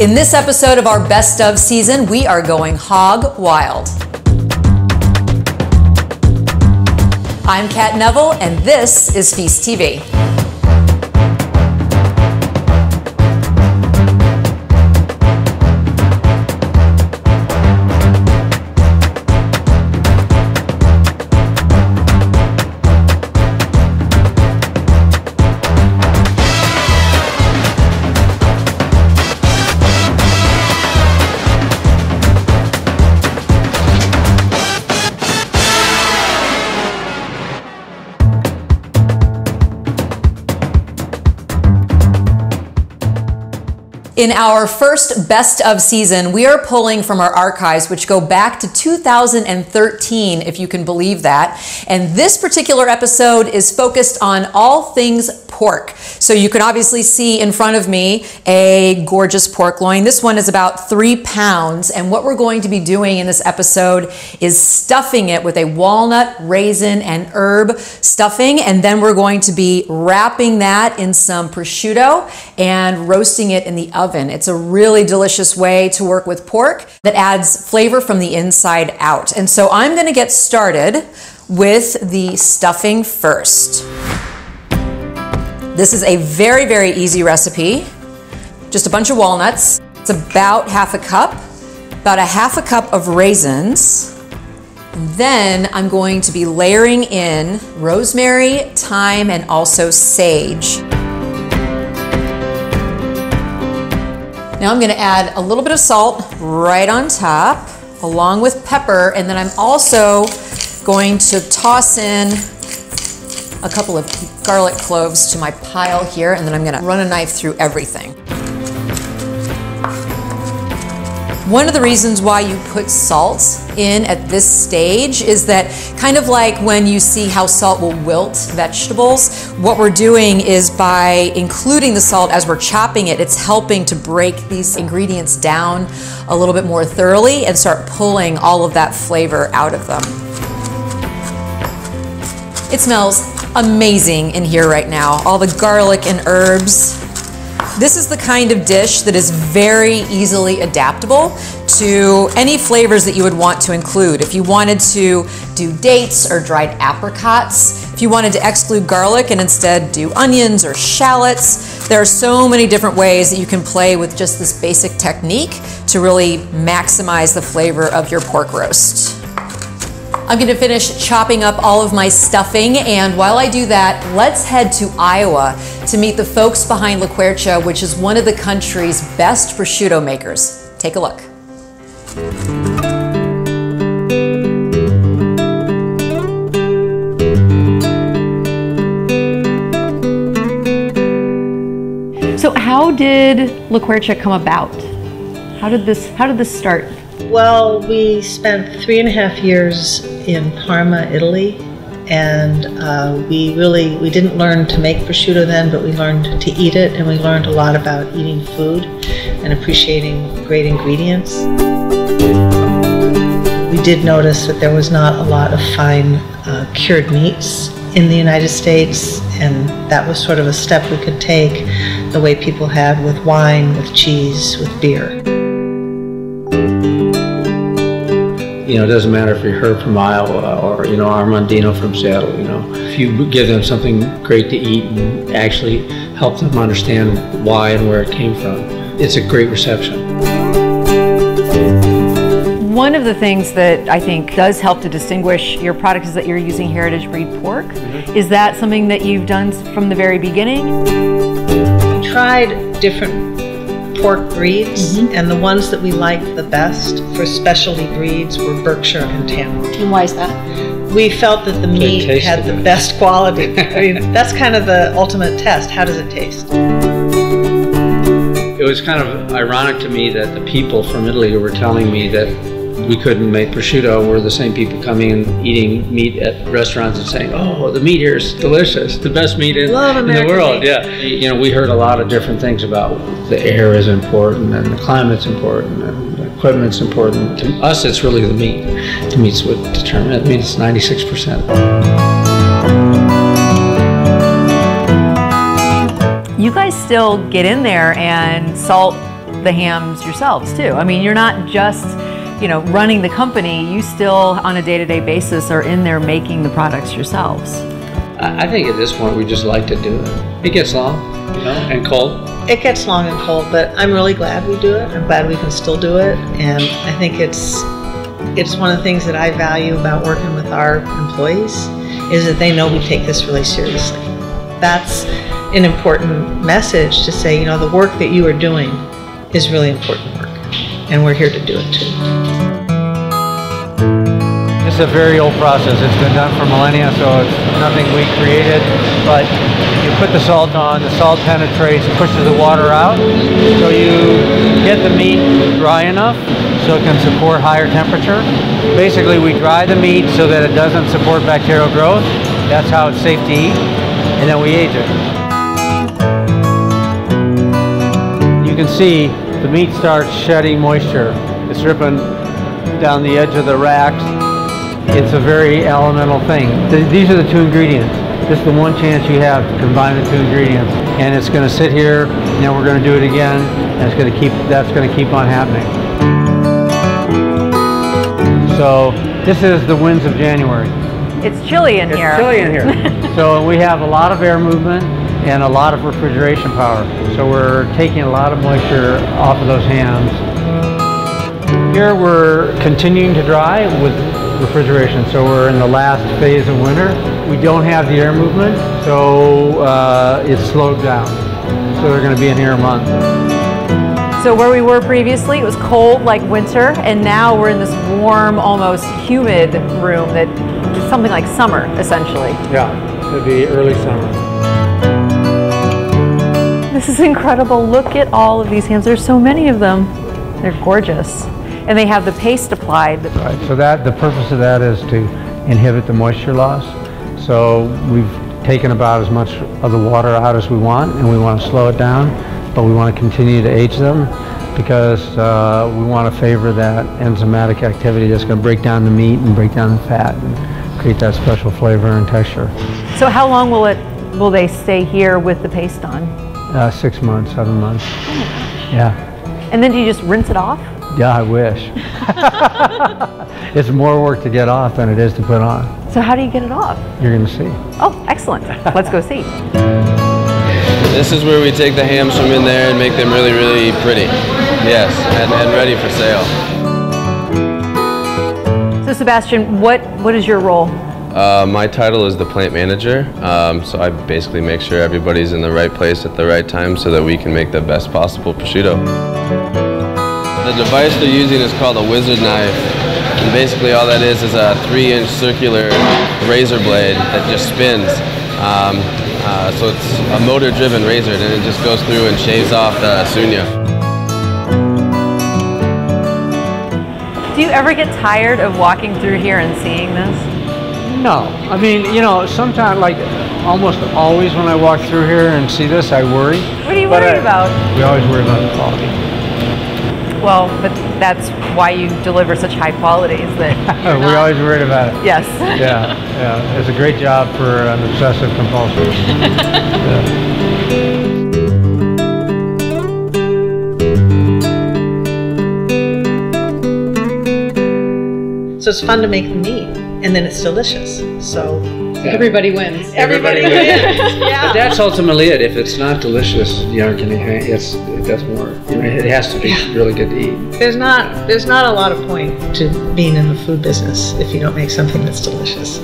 In this episode of our best of season, we are going hog wild. I'm Cat Neville, and this is Feast TV. In our first best of season, we are pulling from our archives, which go back to 2013, if you can believe that. And this particular episode is focused on all things pork. So you can obviously see in front of me a gorgeous pork loin. This one is about three pounds. And what we're going to be doing in this episode is stuffing it with a walnut, raisin, and herb stuffing. And then we're going to be wrapping that in some prosciutto and roasting it in the oven. It's a really delicious way to work with pork that adds flavor from the inside out. And so I'm going to get started with the stuffing first. This is a very, very easy recipe. Just a bunch of walnuts. It's about half a cup, about a half a cup of raisins. And then I'm going to be layering in rosemary, thyme, and also sage. Now I'm gonna add a little bit of salt right on top, along with pepper, and then I'm also going to toss in a couple of garlic cloves to my pile here, and then I'm gonna run a knife through everything. One of the reasons why you put salt in at this stage is that kind of like when you see how salt will wilt vegetables, what we're doing is by including the salt as we're chopping it, it's helping to break these ingredients down a little bit more thoroughly and start pulling all of that flavor out of them. It smells amazing in here right now. All the garlic and herbs. This is the kind of dish that is very easily adaptable to any flavors that you would want to include. If you wanted to do dates or dried apricots, if you wanted to exclude garlic and instead do onions or shallots, there are so many different ways that you can play with just this basic technique to really maximize the flavor of your pork roast. I'm gonna finish chopping up all of my stuffing, and while I do that, let's head to Iowa to meet the folks behind La Quercia, which is one of the country's best prosciutto makers. Take a look. So how did La Quercia come about? How did this how did this start? Well, we spent three and a half years in Parma, Italy, and uh, we really we didn't learn to make prosciutto then, but we learned to eat it, and we learned a lot about eating food and appreciating great ingredients. We did notice that there was not a lot of fine uh, cured meats in the United States, and that was sort of a step we could take the way people had with wine, with cheese, with beer. You know, it doesn't matter if you're Herb from Iowa or, you know, Armandino from Seattle, you know. If you give them something great to eat and actually help them understand why and where it came from, it's a great reception. One of the things that I think does help to distinguish your product is that you're using heritage breed pork. Mm-hmm. Is that something that you've done from the very beginning? We tried different pork breeds, mm-hmm. and the ones that we liked the best for specialty breeds were Berkshire and Tamworth. And why is that? We felt that the meat had the best quality. I mean, that's kind of the ultimate test. How does it taste? It was kind of ironic to me that the people from Italy were telling me that we couldn't make prosciutto were the same people coming and eating meat at restaurants and saying, "Oh, the meat here is delicious, the best meat in, in the world." Meat. Yeah, you know, we heard a lot of different things about the air is important and the climate's important and the equipment's important. To us, it's really the meat. The meat's what determines. it. I mean, it's ninety six percent. You guys still get in there and salt the hams yourselves too. I mean, you're not just you know running the company. You still, on a day-to-day basis, are in there making the products yourselves. I I think at this point we just like to do it. It gets long, you know, and cold. It gets long and cold, but I'm really glad we do it. I'm glad we can still do it, and I think it's it's one of the things that I value about working with our employees is that they know we take this really seriously. That's an important message to say, you know, the work that you are doing is really important work, and we're here to do it too. Is a very old process. It's been done for millennia, so it's nothing we created. But you put the salt on, the salt penetrates, pushes the water out, so you get the meat dry enough so it can support higher temperature. Basically, we dry the meat so that it doesn't support bacterial growth. That's how it's safe to eat, and then we age it. You can see the meat starts shedding moisture. It's dripping down the edge of the racks. It's a very elemental thing. Th- These are the two ingredients. This is the one chance you have to combine the two ingredients. And it's going to sit here, and then we're going to do it again, and it's going to keep, that's going to keep on happening. So this is the winds of January. It's chilly in It's here. It's chilly in here. so we have a lot of air movement and a lot of refrigeration power. So we're taking a lot of moisture off of those hams. Here we're continuing to dry with refrigeration. So we're in the last phase of winter. We don't have the air movement, so uh, it's slowed down. So they're going to be in here a month. So where we were previously, it was cold like winter, and now we're in this warm, almost humid room that is something like summer, essentially. Yeah, it'd be early summer. This is incredible. Look at all of these hams. There's so many of them. They're gorgeous. And they have the paste applied. Right, so that, the purpose of that is to inhibit the moisture loss. So we've taken about as much of the water out as we want, and we want to slow it down, but we want to continue to age them because uh, we want to favor that enzymatic activity that's going to break down the meat and break down the fat and create that special flavor and texture. So how long will it will they stay here with the paste on? Uh, six months, seven months. Yeah. And then do you just rinse it off? Yeah, I wish. it's more work to get off than it is to put on. So how do you get it off? You're going to see. Oh, excellent. Let's go see. This is where we take the hams from in there and make them really, really pretty. Yes, and, and ready for sale. So Sebastian, what what is your role? Uh, my title is the plant manager, um, so I basically make sure everybody's in the right place at the right time so that we can make the best possible prosciutto. The device they're using is called a wizard knife, and basically all that is is a three-inch circular razor blade that just spins. Um, uh, so it's a motor-driven razor, and it just goes through and shaves off the sugna. Do you ever get tired of walking through here and seeing this? No, I mean, you know, sometimes, like, almost always when I walk through here and see this, I worry. What are you But worried I- about? We always worry about the quality. Well, but that's why you deliver such high quality is that We're not- always worried about it. Yes. Yeah, yeah. It's a great job for an obsessive compulsive. Yeah. So it's fun to make the meat, and then it's delicious. So Everybody wins. everybody wins. Yeah. But that's ultimately it. If it's not delicious, you aren't going to. It's that's more. You know, it has to be really good to eat. There's not there's not a lot of point to being in the food business if you don't make something that's delicious.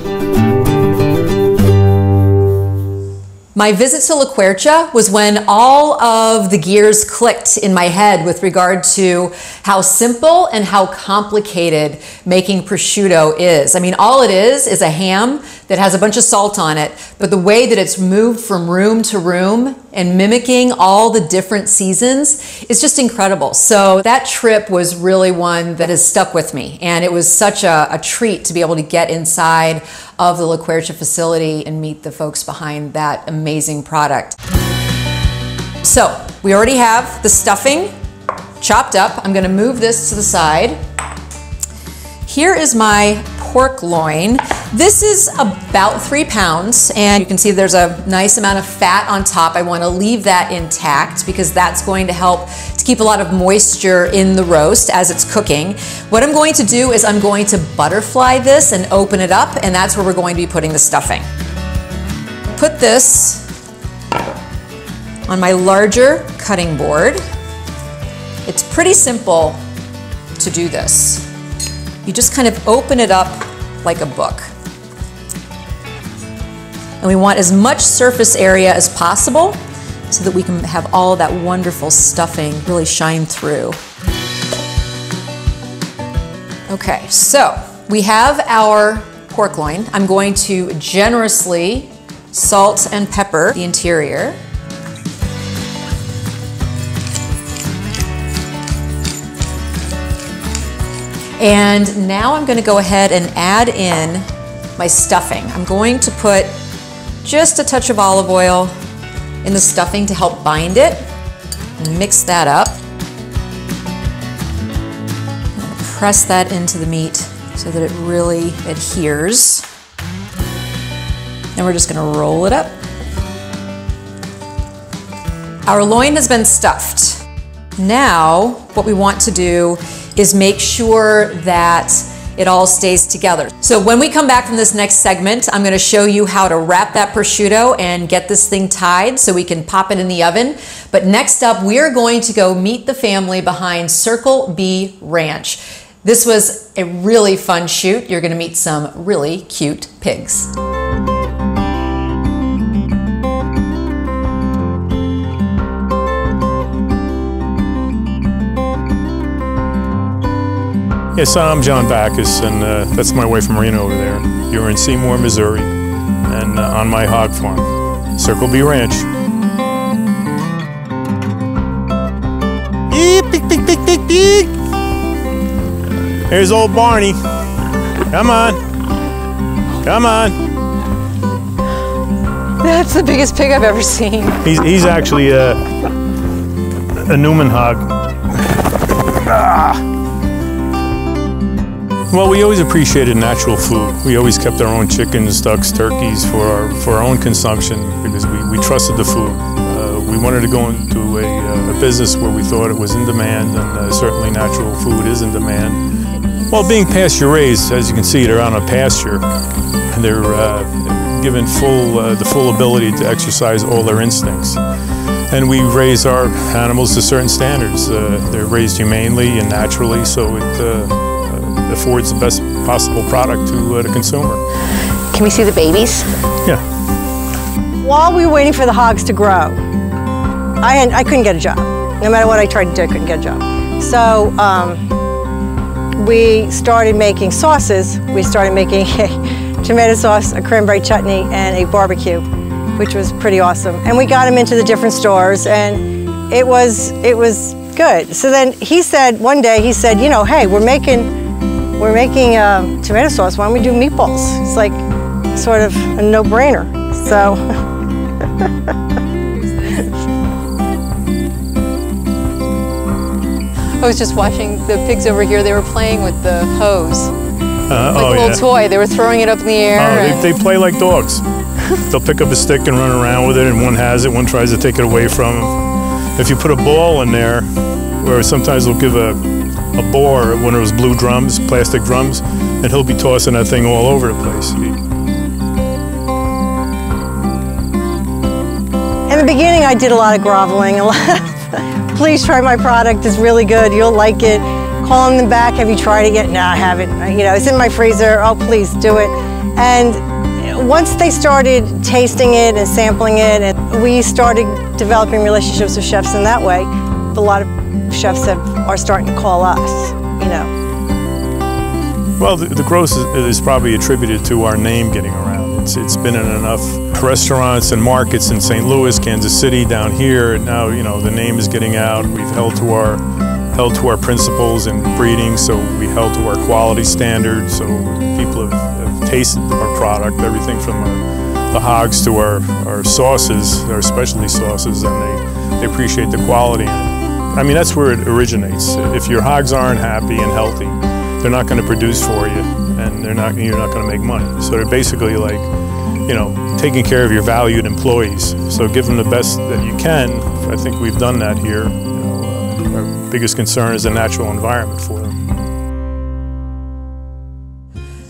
My visit to La Quercia was when all of the gears clicked in my head with regard to how simple and how complicated making prosciutto is. I mean, all it is is a ham that has a bunch of salt on it, but the way that it's moved from room to room and mimicking all the different seasons is just incredible. So that trip was really one that has stuck with me. And it was such a, a treat to be able to get inside of the La Quercia facility and meet the folks behind that amazing product. So we already have the stuffing chopped up. I'm gonna move this to the side. Here is my pork loin. This is about three pounds, and you can see there's a nice amount of fat on top. I want to leave that intact because that's going to help to keep a lot of moisture in the roast as it's cooking. What I'm going to do is I'm going to butterfly this and open it up, and that's where we're going to be putting the stuffing. Put this on my larger cutting board. It's pretty simple to do this. You just kind of open it up like a book. And we want as much surface area as possible so that we can have all that wonderful stuffing really shine through. Okay, so we have our pork loin. I'm going to generously salt and pepper the interior. And now I'm gonna go ahead and add in my stuffing. I'm going to put just a touch of olive oil in the stuffing to help bind it. Mix that up. Press that into the meat so that it really adheres. And we're just gonna roll it up. Our loin has been stuffed. Now, what we want to do is make sure that it all stays together. So when we come back from this next segment, I'm gonna show you how to wrap that prosciutto and get this thing tied so we can pop it in the oven. But next up, we're going to go meet the family behind Circle B Ranch. This was a really fun shoot. You're gonna meet some really cute pigs. Yes, I'm John Backus, and uh, that's my wife Marina over there. You're in Seymour, Missouri, and uh, on my hog farm, Circle B Ranch. Eep. Here's old Barney. Come on. Come on. That's the biggest pig I've ever seen. He's, he's actually a, a Newman hog. Ah. Well, we always appreciated natural food. We always kept our own chickens, ducks, turkeys for our, for our own consumption because we, we trusted the food. Uh, we wanted to go into a, uh, a, business where we thought it was in demand, and uh, certainly natural food is in demand. Well, being pasture raised, as you can see, they're on a pasture, and they're uh, given full uh, the full ability to exercise all their instincts. And we raise our animals to certain standards. Uh, they're raised humanely and naturally, so it affords the best possible product to uh, the consumer. Can we see the babies? Yeah. While we were waiting for the hogs to grow, I, had, I couldn't get a job. No matter what I tried to do, I couldn't get a job. So um, we started making sauces. We started making a tomato sauce, a cranberry chutney, and a barbecue, which was pretty awesome. And we got them into the different stores, and it was it was good. So then he said one day, he said, you know, hey, we're making we're making uh, tomato sauce, why don't we do meatballs? It's like sort of a no-brainer. So. I was just watching the pigs over here. They were playing with the hose. Uh, like oh, a little yeah. toy. They were throwing it up in the air. Oh, they, they play like dogs. They'll pick up a stick and run around with it, and one has it, one tries to take it away from them. If you put a ball in there, where sometimes they'll give a a bore, when it was blue drums, plastic drums, and he'll be tossing that thing all over the place. In the beginning, I did a lot of groveling. A lot Please try my product. It's really good. You'll like it. Calling them back. Have you tried it yet? No, I haven't. You know, it's in my freezer. Oh, please do it. And once they started tasting it and sampling it, and we started developing relationships with chefs in that way, a lot of chefs have, are starting to call us, you know. Well, the, the growth is, is, probably attributed to our name getting around. It's, it's been in enough restaurants and markets in St. Louis, Kansas City, down here. And now, you know, the name is getting out. We've held to our held to our principles in breeding, so we held to our quality standards. So people have, have tasted our product, everything from our, the hogs to our, our sauces, our specialty sauces, and they, they appreciate the quality. I mean, that's where it originates. If your hogs aren't happy and healthy, they're not going to produce for you. and they're not you're not going to make money. So they're basically like, you know, taking care of your valued employees. So give them the best that you can. I think we've done that here. You know, our biggest concern is the natural environment for them.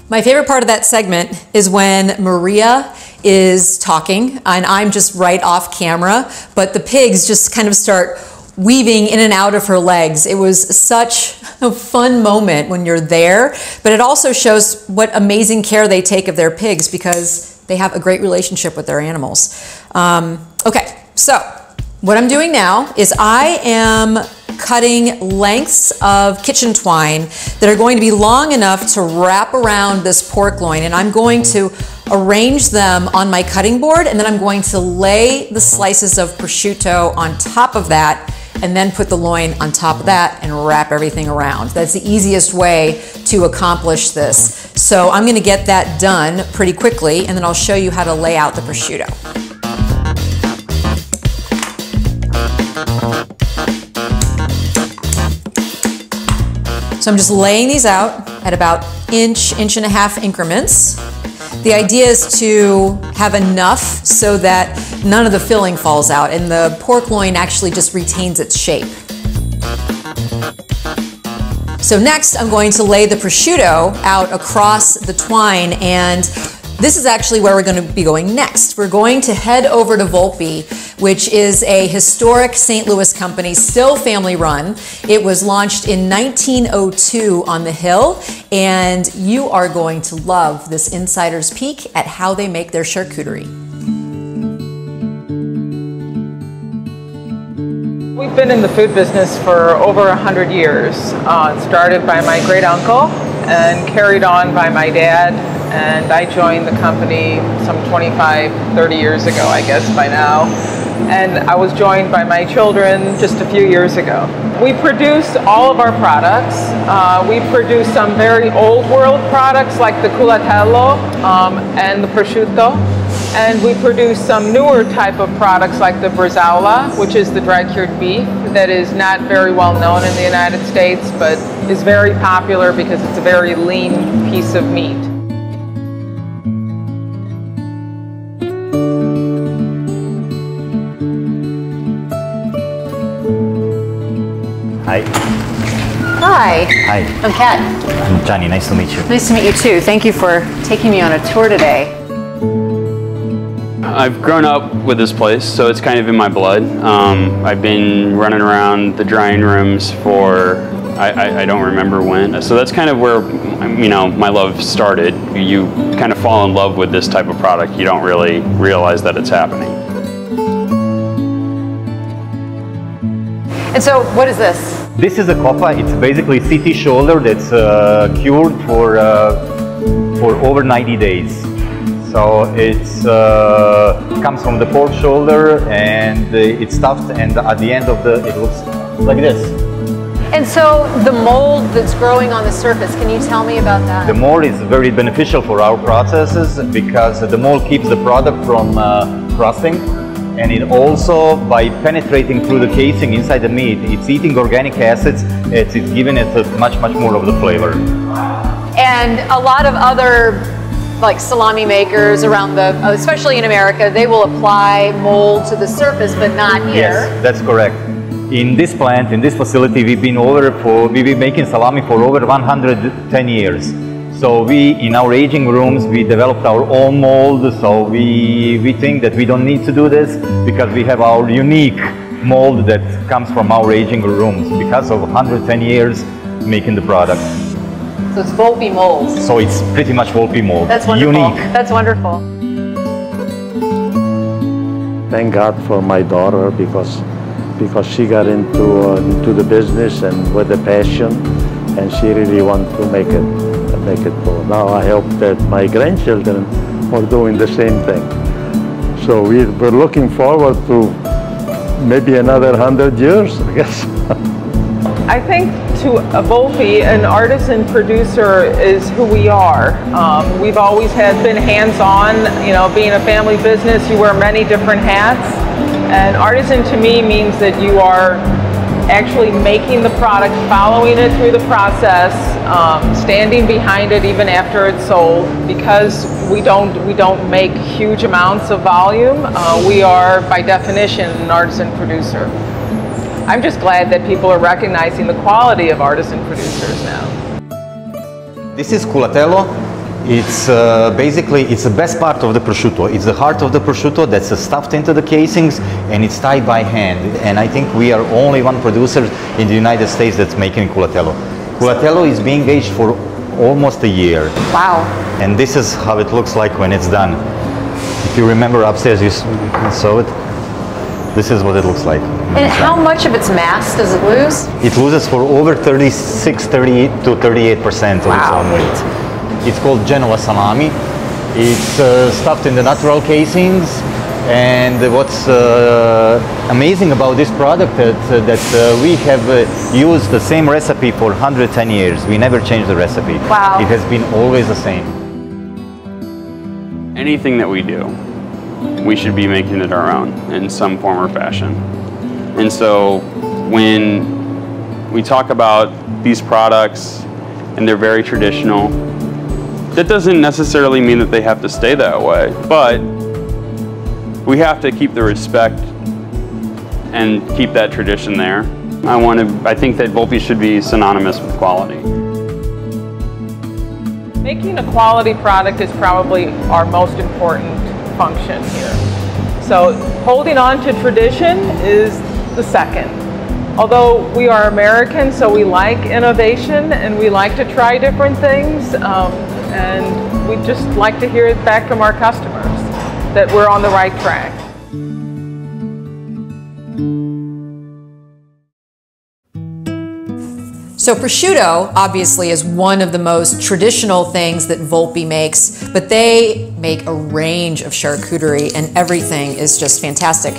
My favorite part of that segment is when Maria is talking and I'm just right off camera, but the pigs just kind of start weaving in and out of her legs. It was such a fun moment when you're there, but it also shows what amazing care they take of their pigs because they have a great relationship with their animals. Um, okay, so what I'm doing now is I am cutting lengths of kitchen twine that are going to be long enough to wrap around this pork loin and I'm going to arrange them on my cutting board and then I'm going to lay the slices of prosciutto on top of that and then put the loin on top of that and wrap everything around. That's the easiest way to accomplish this. So I'm gonna get that done pretty quickly and then I'll show you how to lay out the prosciutto. So I'm just laying these out at about inch, inch and a half increments. The idea is to have enough so that none of the filling falls out and the pork loin actually just retains its shape. So next I'm going to lay the prosciutto out across the twine and this is actually where we're going to be going next. We're going to head over to Volpi, which is a historic St. Louis company, still family run. It was launched in 1902 on the Hill, and you are going to love this insider's peek at how they make their charcuterie. We've been in the food business for over 100 years. Uh, started by my great uncle and carried on by my dad and I joined the company some 25, 30 years ago, I guess by now. And I was joined by my children just a few years ago. We produce all of our products. Uh, we produce some very old world products like the culatello um, and the prosciutto. And we produce some newer type of products like the bresaola, which is the dry cured beef that is not very well known in the United States, but is very popular because it's a very lean piece of meat. Hi. Hi. Hi. I'm Cat. I'm Johnny. Nice to meet you. Nice to meet you too. Thank you for taking me on a tour today. I've grown up with this place, so it's kind of in my blood. Um, I've been running around the drying rooms for I, I, I, don't remember when. So that's kind of where you know my love started. You kind of fall in love with this type of product. You don't really realize that it's happening. And so, what is this? This is a coppa. It's basically CT shoulder that's uh, cured for uh, for over 90 days. So it uh, comes from the pork shoulder and it's stuffed, and at the end of the it looks like this. And so the mold that's growing on the surface, can you tell me about that? The mold is very beneficial for our processes because the mold keeps the product from uh, crusting and it also by penetrating through the casing inside the meat it's eating organic acids it's, it's giving it much much more of the flavor and a lot of other like salami makers around the especially in america they will apply mold to the surface but not here yes that's correct in this plant in this facility we've been over for we've been making salami for over 110 years so we, in our aging rooms, we developed our own mold. So we, we think that we don't need to do this because we have our unique mold that comes from our aging rooms because of 110 years making the product. So it's Volpi mold. So it's pretty much Volpi mold. That's wonderful. Unique. That's wonderful. Thank God for my daughter because because she got into uh, into the business and with a passion, and she really want to make it make it for. Now I hope that my grandchildren are doing the same thing. So we, we're looking forward to maybe another hundred years, I guess. I think to a Volpi, an artisan producer is who we are. Um, we've always had been hands-on, you know, being a family business, you wear many different hats. And artisan to me means that you are actually making the product, following it through the process, um, standing behind it even after it's sold. Because we don't we don't make huge amounts of volume, uh, we are by definition an artisan producer. I'm just glad that people are recognizing the quality of artisan producers now. This is culatello. It's uh, basically it's the best part of the prosciutto. It's the heart of the prosciutto that's stuffed into the casings and it's tied by hand. And I think we are only one producer in the United States that's making culatello. Culatello is being aged for almost a year. Wow. And this is how it looks like when it's done. If you remember upstairs, you saw it. This is what it looks like. And how much of its mass does it lose? It loses for over 36, 30 to 38 percent of Wow. its own weight. It's called Genoa salami. It's uh, stuffed in the natural casings. And what's uh, amazing about this product is uh, that uh, we have uh, used the same recipe for 110 years. We never changed the recipe. Wow. It has been always the same. Anything that we do, we should be making it our own in some form or fashion. And so when we talk about these products and they're very traditional, that doesn't necessarily mean that they have to stay that way, but we have to keep the respect and keep that tradition there. I want to, I think that Volpi should be synonymous with quality. Making a quality product is probably our most important function here. So holding on to tradition is the second. Although we are American, so we like innovation and we like to try different things, um, and we just like to hear it back from our customers that we're on the right track. So prosciutto obviously is one of the most traditional things that Volpi makes, but they make a range of charcuterie and everything is just fantastic.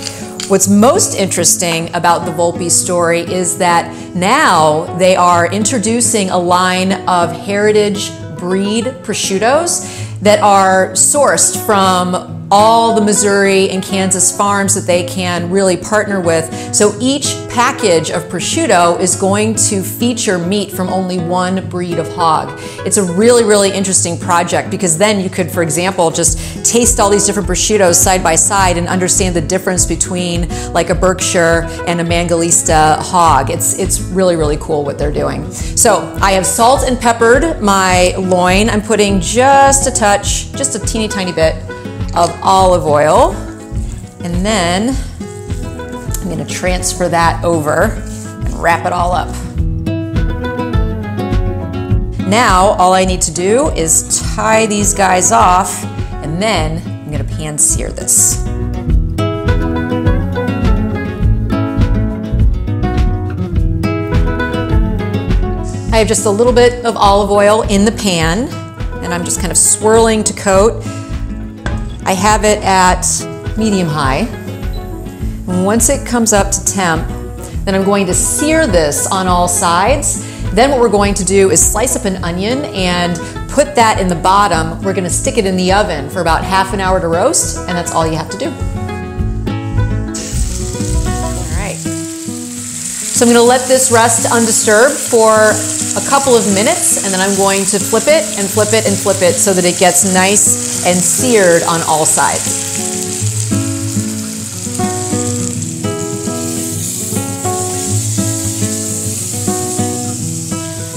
What's most interesting about the Volpi story is that now they are introducing a line of heritage breed prosciuttos that are sourced from all the Missouri and Kansas farms that they can really partner with. So each package of prosciutto is going to feature meat from only one breed of hog. It's a really, really interesting project because then you could, for example, just taste all these different prosciuttos side by side and understand the difference between like a Berkshire and a Mangalitsa hog. It's, it's really, really cool what they're doing. So I have salt and peppered my loin. I'm putting just a touch, just a teeny tiny bit of olive oil. And then I'm gonna transfer that over and wrap it all up. Now, all I need to do is tie these guys off and then I'm gonna pan sear this. I have just a little bit of olive oil in the pan and I'm just kind of swirling to coat. I have it at medium high. Once it comes up to temp, then I'm going to sear this on all sides. Then what we're going to do is slice up an onion and put that in the bottom. We're gonna stick it in the oven for about half an hour to roast, and that's all you have to do. So I'm gonna let this rest undisturbed for a couple of minutes, and then I'm going to flip it and flip it and flip it so that it gets nice and seared on all sides.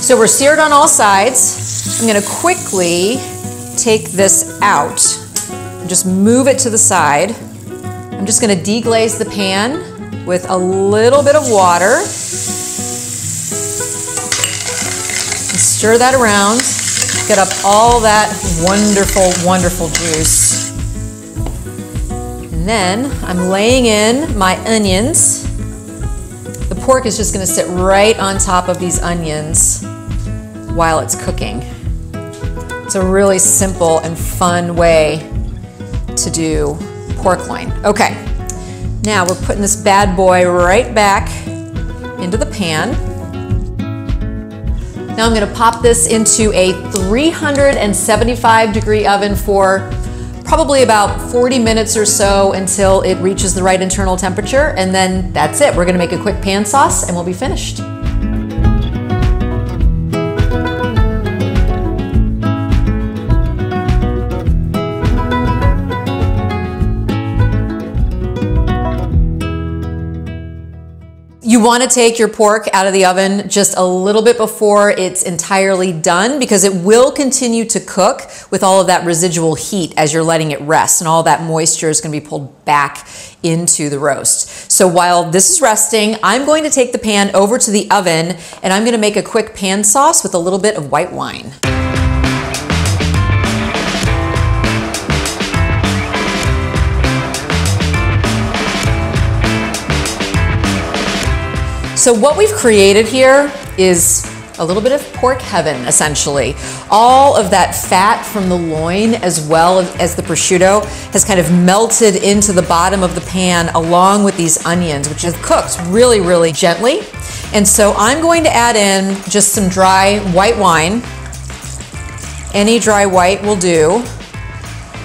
So we're seared on all sides. I'm gonna quickly take this out just move it to the side. I'm just gonna deglaze the pan with a little bit of water. Stir that around, get up all that wonderful, wonderful juice. And then I'm laying in my onions. The pork is just gonna sit right on top of these onions while it's cooking. It's a really simple and fun way to do pork loin. Okay, now we're putting this bad boy right back into the pan. Now I'm gonna pop this into a 375 degree oven for probably about 40 minutes or so until it reaches the right internal temperature, and then that's it. We're gonna make a quick pan sauce and we'll be finished. You want to take your pork out of the oven just a little bit before it's entirely done because it will continue to cook with all of that residual heat as you're letting it rest and all that moisture is going to be pulled back into the roast. So while this is resting, I'm going to take the pan over to the oven and I'm going to make a quick pan sauce with a little bit of white wine. So what we've created here is a little bit of pork heaven, essentially. All of that fat from the loin, as well as the prosciutto, has kind of melted into the bottom of the pan along with these onions, which have cooked really, really gently. And so I'm going to add in just some dry white wine. Any dry white will do.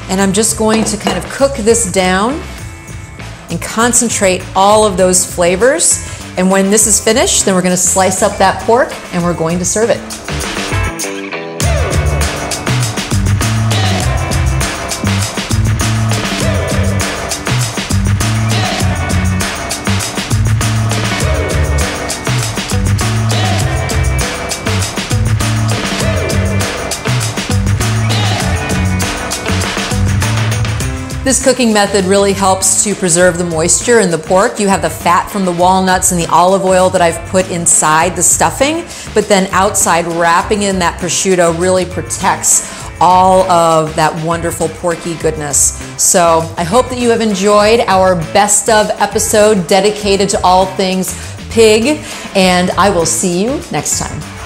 And I'm just going to kind of cook this down and concentrate all of those flavors. And when this is finished, then we're gonna slice up that pork and we're going to serve it. This cooking method really helps to preserve the moisture in the pork. You have the fat from the walnuts and the olive oil that I've put inside the stuffing, but then outside wrapping in that prosciutto really protects all of that wonderful porky goodness. So I hope that you have enjoyed our best of episode dedicated to all things pig, and I will see you next time.